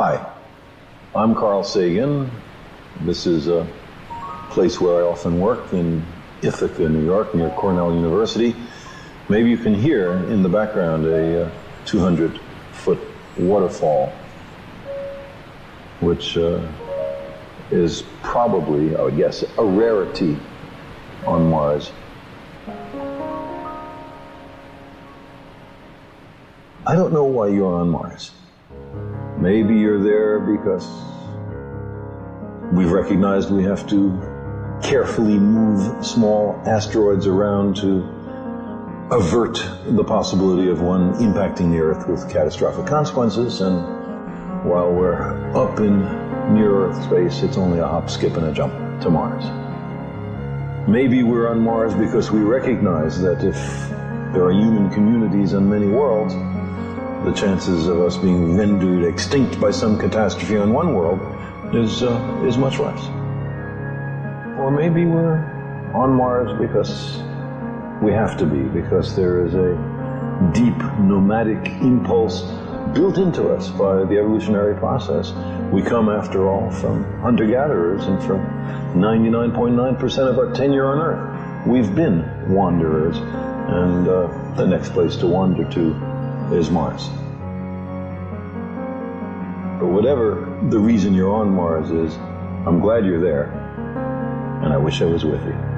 Hi, I'm Carl Sagan. This is a place where I often work in Ithaca, New York, near Cornell University. Maybe you can hear in the background a 200 uh, foot waterfall, which uh, is probably, I would guess, a rarity on Mars. I don't know why you're on Mars. Maybe you're there because we've recognized we have to carefully move small asteroids around to avert the possibility of one impacting the Earth with catastrophic consequences. And while we're up in near Earth space, it's only a hop, skip, and a jump to Mars. Maybe we're on Mars because we recognize that if there are human communities and many worlds, the chances of us being rendered extinct by some catastrophe on one world is, uh, is much less. Or maybe we're on Mars because we have to be, because there is a deep nomadic impulse built into us by the evolutionary process. We come, after all, from hunter gatherers, and from 99.9% of our tenure on Earth, we've been wanderers. And uh, the next place to wander to is Mars. But whatever the reason you're on Mars is, I'm glad you're there, and I wish I was with you.